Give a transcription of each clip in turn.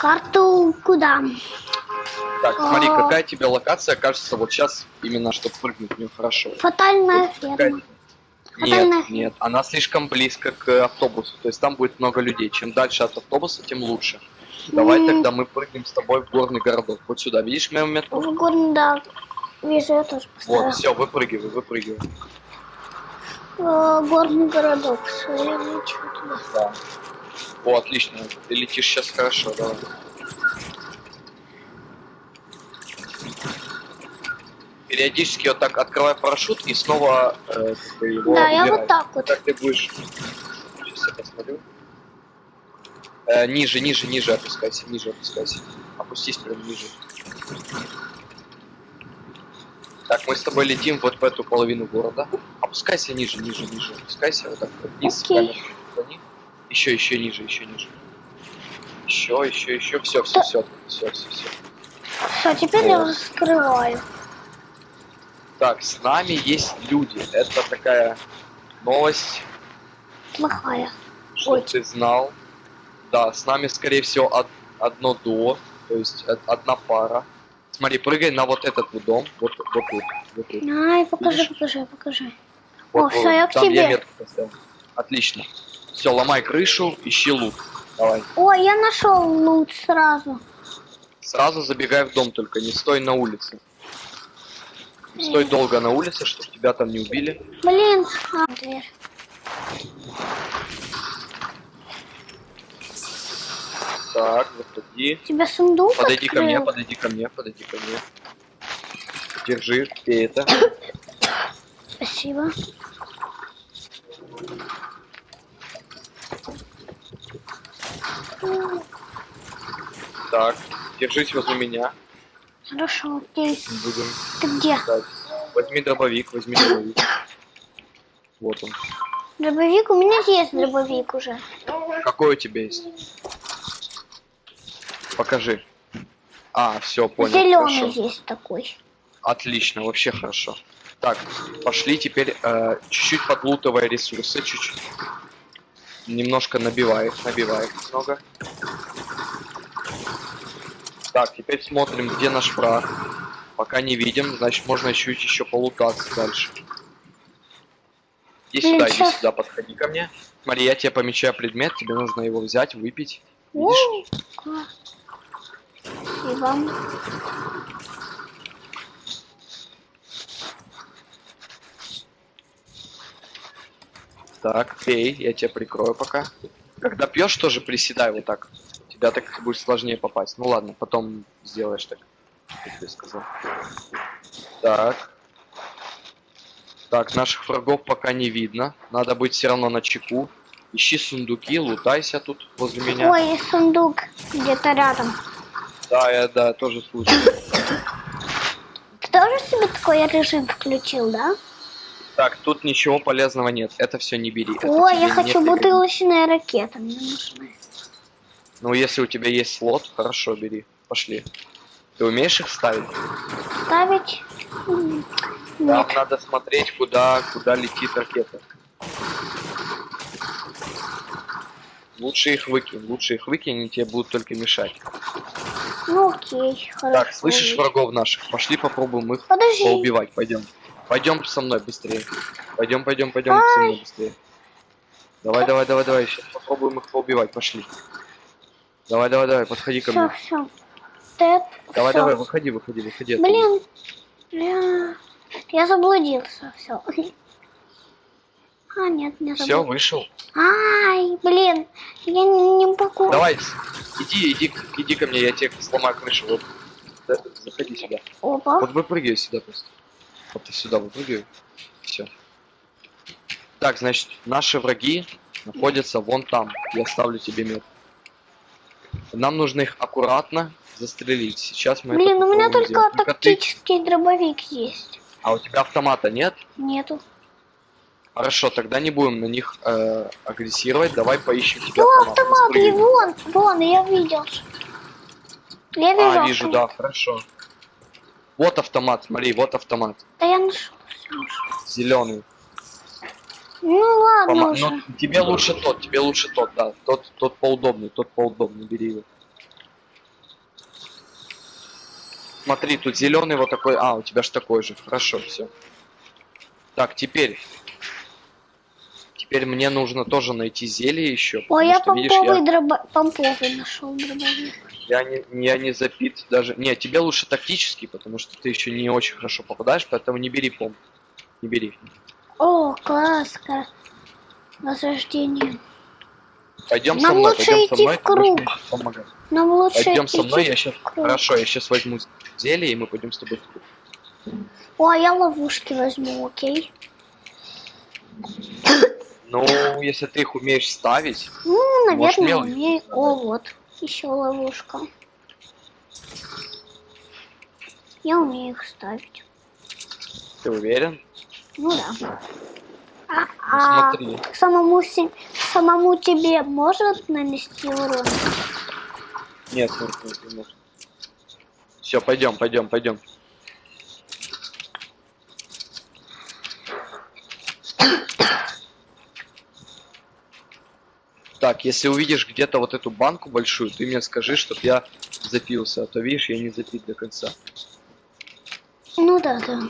Карту куда? Так, смотри, А. какая тебе локация кажется вот сейчас именно, чтобы прыгнуть в нее хорошо? Фатальная Какая ферма. тебе? Фатальная Нет, нет, она слишком близко к автобусу, то есть там будет много людей. Чем дальше от автобуса, тем лучше. Давай М. тогда мы прыгнем с тобой в горный городок. Вот сюда, видишь мою метку? В горный, да. Вижу, я тоже поставила. Вот, все, выпрыгивай, выпрыгивай. Э, горный городок. Смотрим, чё туда. Да. О, отлично. Ты летишь сейчас хорошо, давай. Периодически вот так открывай парашют и снова э, его Да, я убирай. вот так вот. Так ты будешь. Сейчас я посмотрю. Э, ниже, ниже, ниже опускайся, ниже опускайся. Опустись прям ниже. Так, мы с тобой летим вот в эту половину города. Опускайся ниже, ниже, ниже. Опускайся вот так вот вниз. Окей. камеру. Еще, еще ниже, еще ниже. Еще, еще, еще. Все, все, все, все, все, все. Все, теперь я уже скрываю. Так, с нами есть люди. Это такая новость, Плохая. чтобы Ой. ты знал. Да, с нами, скорее всего, од- одно дуо, то есть од- одна пара. Смотри, прыгай на вот этот вот дом, вот, вот тут, вот тут. Ай, покажи, Видишь? покажи, покажи. Вот, О, вот, всё, я к тебе. я. Отлично. Все, ломай крышу, ищи лут. Давай. Ой, я нашел лут сразу. Сразу забегай в дом, только не стой на улице. Не стой долго на улице, чтобы тебя там не убили. Блин, а, дверь. Так, заходи. Тебя сундук Подойди ко мне, открыл? подойди ко мне, подойди ко мне. Держи, пей это. Спасибо. Так, держись возле меня. Хорошо, окей. Будем Ты где? ждать. Возьми дробовик, возьми дробовик. Вот он. Дробовик? У меня есть дробовик уже. Какой у тебя есть? Покажи. А, все, понял. Зеленый хорошо. есть такой. Отлично, вообще хорошо. Так, пошли теперь э, чуть-чуть подлутывая ресурсы, чуть-чуть. Немножко набивай их немного. Так, теперь смотрим, где наш враг. Пока не видим, значит можно еще еще полутаться дальше. Иди сюда, иди сюда, подходи ко мне. Смотри, я тебе помечаю предмет, тебе нужно его взять, выпить. Видишь? И вам. Так, пей, я тебя прикрою пока. Когда пьешь, тоже приседай вот так. Тебя так будет сложнее попасть. Ну ладно, потом сделаешь так, ты сказал. Так. Так, наших врагов пока не видно. Надо быть все равно на чеку. Ищи сундуки, лутайся тут возле меня. Ой, и сундук где-то рядом. Да, я да, тоже слушаю. Ты тоже себе такой режим включил, да? Так, тут ничего полезного нет. Это все не бери. Ой, я хочу бутылочная ракета. Мне нужна. Ну, если у тебя есть слот, хорошо, бери. Пошли. Ты умеешь их ставить? Ставить? М, Нам Нет. надо смотреть, куда, куда летит ракета. Лучше их выкинь, лучше их выкинь, они тебе будут только мешать. Ну окей, хорошо. Так, слышишь врагов наших? Пошли попробуем их Подожди. поубивать, пойдем. Пойдем со мной быстрее. Пойдем, пойдем, пойдем со мной быстрее. Давай, давай, давай, давай, сейчас попробуем их поубивать, пошли. Давай, давай, давай, подходи ко Все, мне. все. Тэп. Давай, всё. давай, выходи, выходи, выходи. Блин. Бля. Я заблудился. Все. А, нет, не Все, вышел. Ай, блин. Я не, не могу. Давай, иди, иди, иди ко мне, я тебе сломаю крышу. Вот, Да, заходи сюда. Опа. Вот выпрыгивай сюда просто. Вот ты сюда выпрыгивай. Все. Так, значит, наши враги находятся вон там. Я ставлю тебе мет. Нам нужно их аккуратно застрелить. Сейчас мы Блин, у меня только сделать. Ну-ка ты- тактический дробовик есть. А у тебя автомата нет? Нету. Хорошо, тогда не будем на них э, агрессировать. Давай поищем тебе О, автомат. автомат, вон, вон, я видел. Я вижу А, вижу, да, хорошо. Вот автомат, смотри, вот автомат. Да я нашел. Зеленый. Ну ладно Пома- уже. ну, тебе лучше тот, тебе лучше тот, да. Тот, тот поудобнее, тот поудобнее, бери его. Смотри, тут зеленый вот такой. А, у тебя же такой же. Хорошо, все. Так, теперь. Теперь мне нужно тоже найти зелье еще. Ой, я что, видишь, помповый я, дроба... помповый нашел дробовик. Я, не, я не запит даже. Не, тебе лучше тактический, потому что ты еще не очень хорошо попадаешь, поэтому не бери помп. Не бери. О, класска. Возрождение. Пойдем Нам со мной, лучше пойдем со идти мной, в круг. Нам лучше Пойдем со идти мной, я сейчас. Хорошо, я сейчас возьму зелье, и мы пойдем с тобой в круг. О, а я ловушки возьму, окей? Ну, если ты их умеешь ставить, Ну, наверное, умею. О, вот. Еще ловушка. Я умею их ставить. ты уверен? Ну да. А, Ну, а смотри. самому, самому тебе может нанести урон? Нет, нет, нет, не может. Все, пойдем, пойдем, пойдем. Так, если увидишь где-то вот эту банку большую, ты мне скажи, чтоб я запился, а то видишь, я не запит до конца. Ну да, да.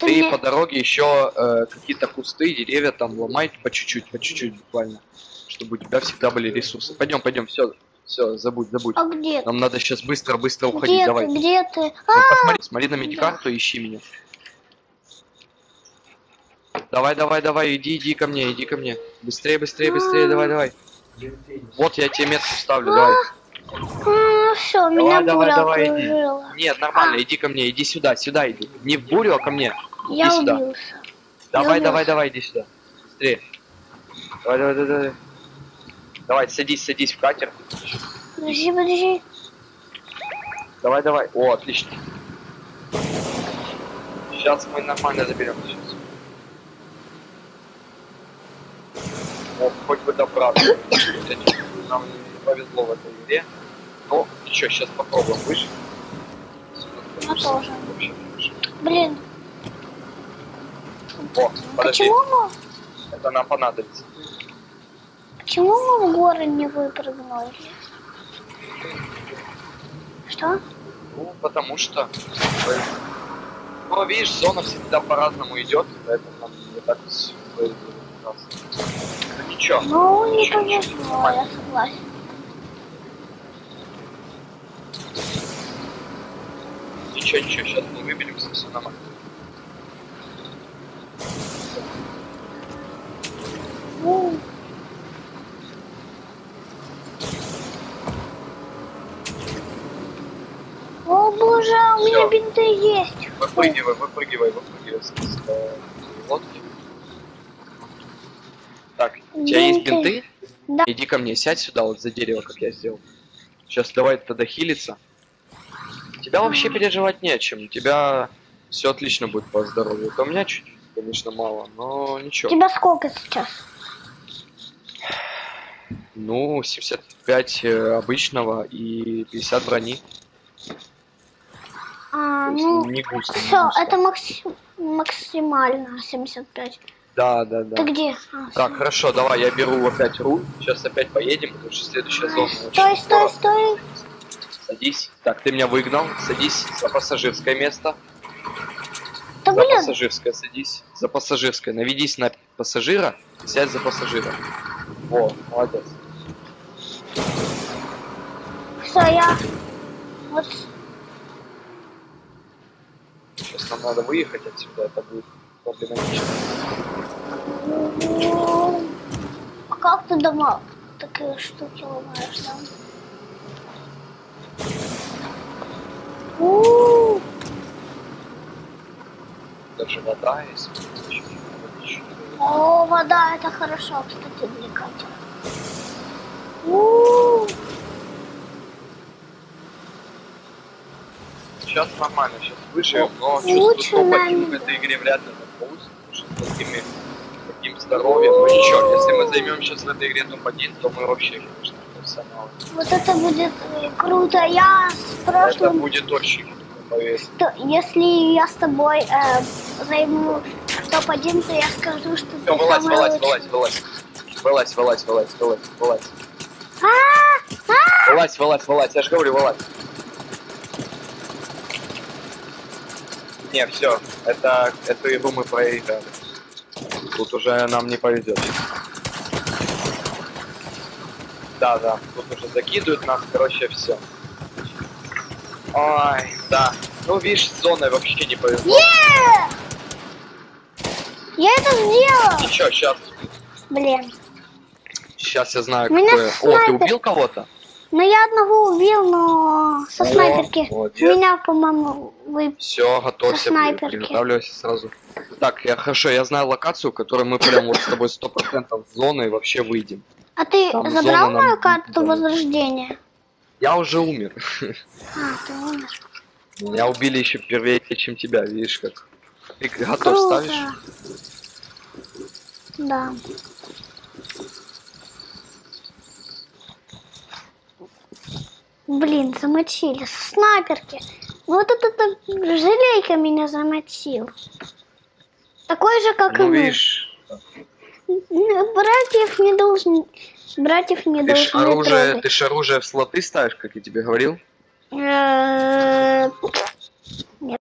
Ты мне- по дороге еще э, какие-то кусты, деревья там ломай по чуть-чуть, по чуть-чуть буквально, чтобы у тебя всегда были ресурсы. Пойдем, пойдем, все, все, забудь, забудь. А где? Нам надо сейчас быстро-быстро уходить, Где давай. ты? Где ты? Ну, А, посмотри, смотри на медикарту, ищи меня. Давай, давай, давай, иди, иди ко мне, иди ко мне. Быстрее, быстрее, быстрее, давай, давай. Вот я тебе метку ставлю, давай. все, меня давай, буря давай, иди. окружила. Нет, нормально, иди ко мне, иди сюда, сюда иди. Не в бурю, а ко мне. Я иди сюда. убился. Давай, Я давай, убился. давай, иди сюда. Быстрее. Давай, давай, давай, давай. Давай, садись, садись в катер. Подожди, подожди. Давай, давай. О, отлично. Сейчас мы нормально заберем. Сейчас. Хоть бы добраться. Нам не повезло в этой игре. Но ничего, сейчас попробуем выжить. Я тоже. Не выжить. Блин, О, подожди, почему мы, это нам понадобится. почему мы в горы не выпрыгнули? Что? Ну, потому что... э, Ну, видишь, зона всегда по-разному идет, поэтому нам не так. Ну ничего. Ну, не Ничего, повезло, я согласен. Ничего, ничего, сейчас мы выберемся, все нормально. Ну, О боже, у меня бинты есть. Выпрыгивай, выпрыгивай, выпрыгивай с, с, э, лодки. Так, у тебя есть Бинты. Да. Иди ко мне, сядь сюда, вот за дерево, как я сделал. Сейчас давай тогда хилиться. Тебя вообще переживать не о чем. У тебя все отлично будет по здоровью. Это у меня чуть, конечно, мало, но ничего. тебя сколько сейчас? Ну, 75 э, обычного и 50 брони. А, ну, не густо. не все, густо. это максим- максимально 75. Да, да, да. Ты где? А, Так, хорошо, давай я беру опять руль. Сейчас опять поедем, потому что следующая зона Стой, стой, стой. Садись. Так, ты меня выгнал. Садись за пассажирское место. Да за блин, пассажирское садись. За пассажирское. Наведись на пассажира и сядь за пассажира. Во, молодец. все, я... Вот, Сейчас нам надо выехать отсюда, это будет проблематично. Ну, а как ты дома такие штуки ломаешь, да? У, Даже вода есть. О, вода, это хорошо, кстати, для. У, Сейчас нормально, сейчас выживем, но Лучше чувствую, нам топ-1 в не этой игре вряд ли получится, потому что с такими, таким здоровьем. Ну ничего, если мы займем сейчас в этой игре топ-1, то мы вообще, конечно, профессионалы. Вот это будет э, круто. Я с Это будет очень круто, поверь. То если я с тобой э, займу топ-1, то я скажу, что Все, ты вылазь, самый вылазь, вылазь, вылазь. Вылазь, вылазь, вылазь, вылазь, вылазь. А, Вылазь, вылазь, вылазь, я же говорю, вылазь. Не, все, это, эту игру мы проиграли. Тут уже нам не повезет. Да, да, тут уже закидывают нас, короче, все. Ой, да. Ну, видишь, с зоной вообще не повезло. Е! Я это сделал! Ничего, сейчас, Блин. сейчас я знаю, Меня какое. О, ты убил кого-то? Ну я одного убил, но со О, снайперки. молодец. Меня, по-моему, вы... Все, готовься, приготавливайся сразу. Так, я хорошо, я знаю локацию, которую мы прям вот с тобой сто процентов зоны вообще выйдем. А ты Там забрал зона мою карту да. возрождения? Я уже умер. А, ты умер. Меня убили еще первее, чем тебя, видишь как. Ты готов Круто. ставишь? Да. Блин, замочили. Снайперки. Вот этот желейка меня замочил. Такой же, как и Ну мы. видишь, Братьев не должен... Братьев не ты ж должны оружие, трогать. ты ж оружие в слоты ставишь, как я тебе говорил.